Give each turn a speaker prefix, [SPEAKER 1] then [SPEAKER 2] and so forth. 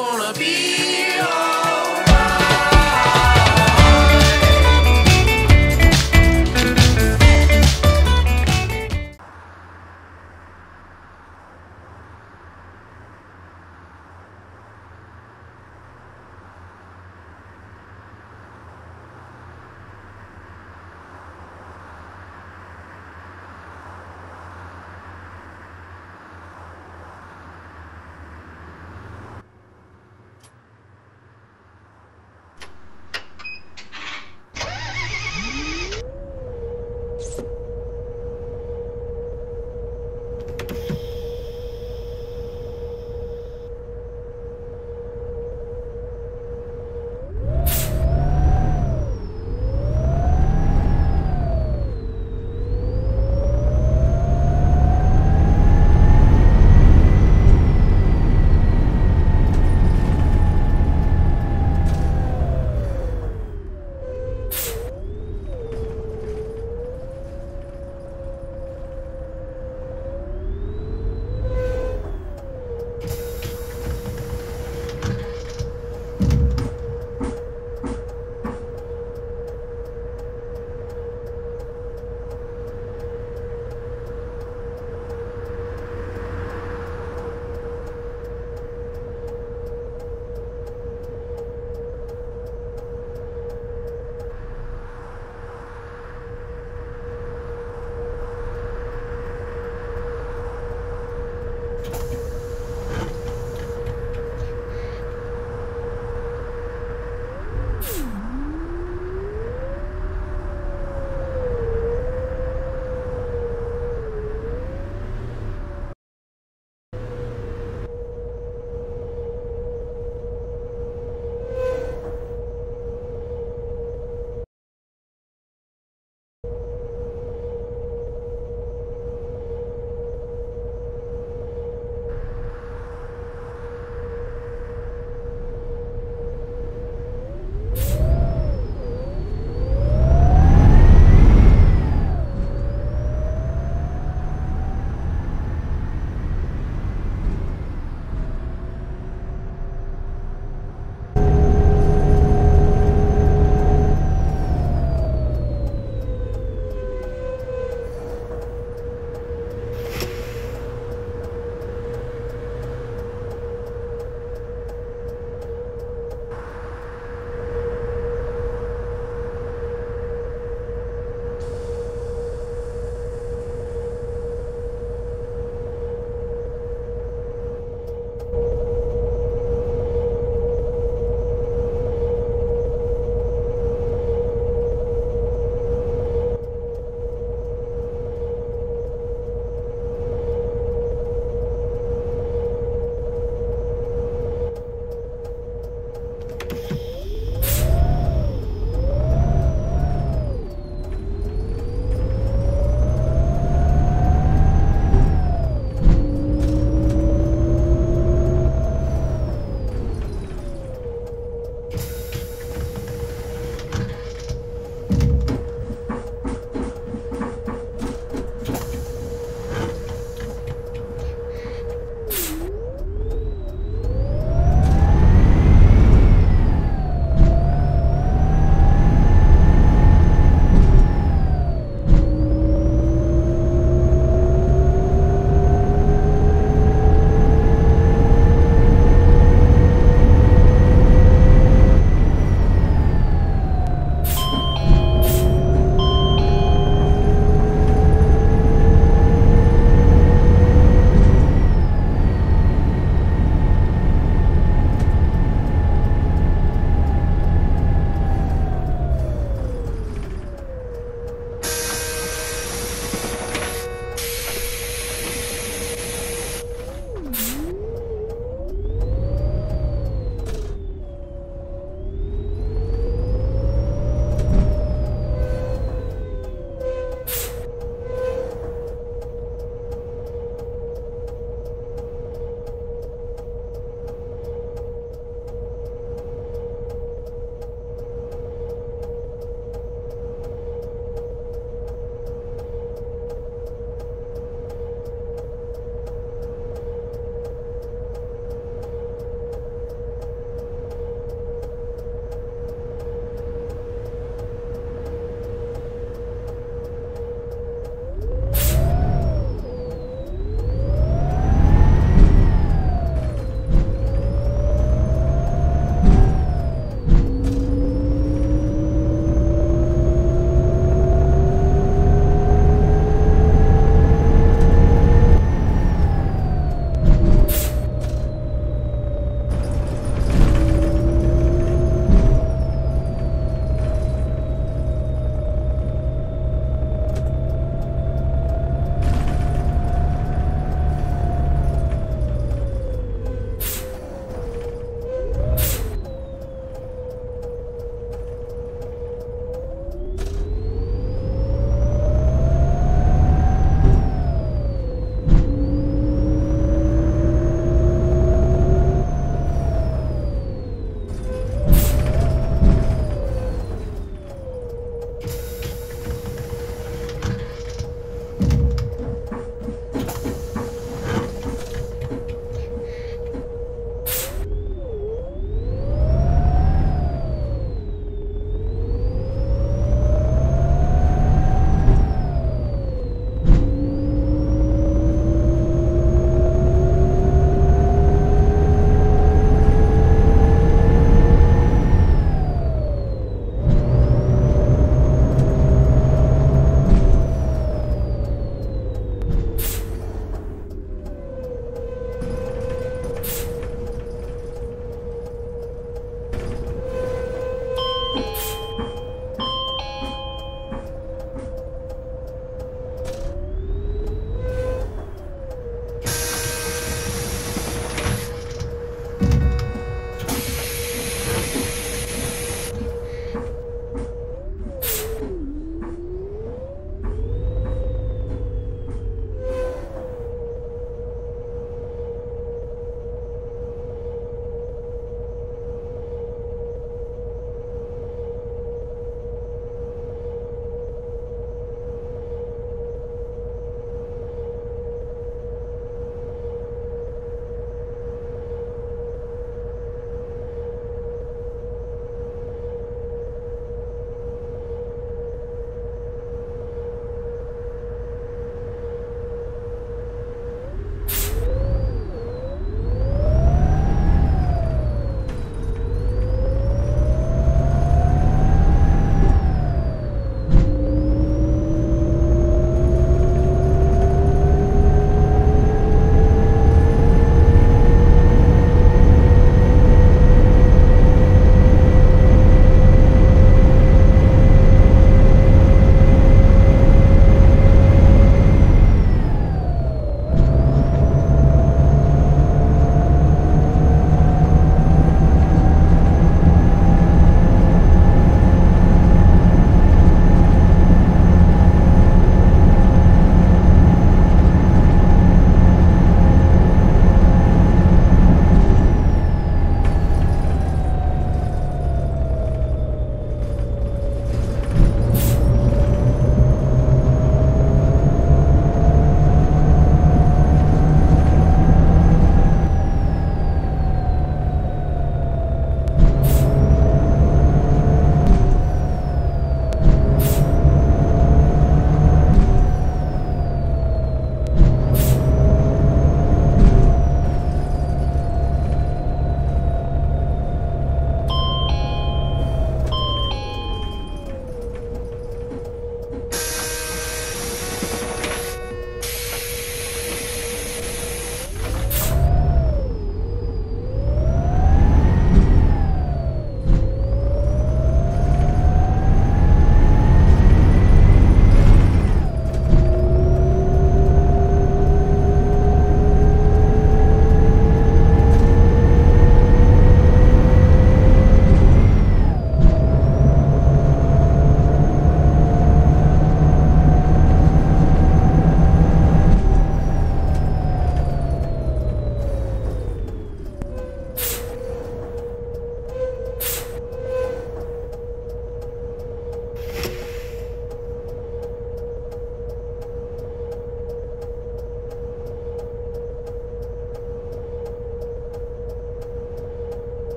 [SPEAKER 1] gonna be